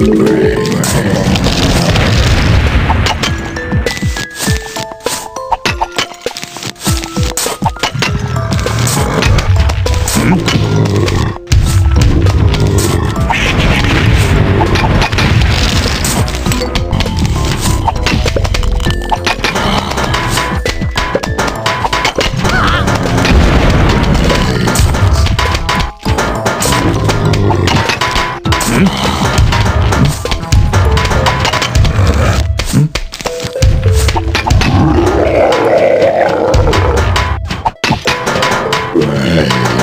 Brain. Brain. Right.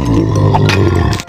Mm-hmm.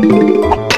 Brains.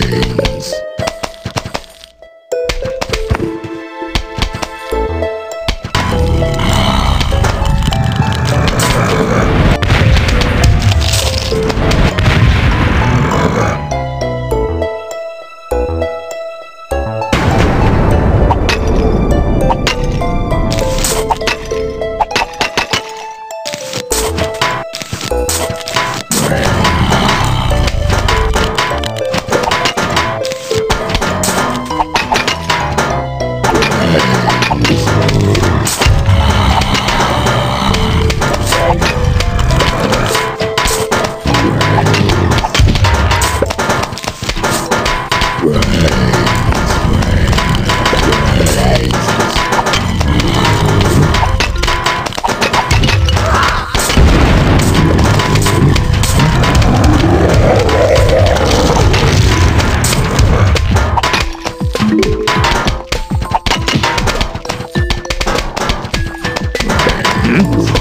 Brains. Mm-hmm.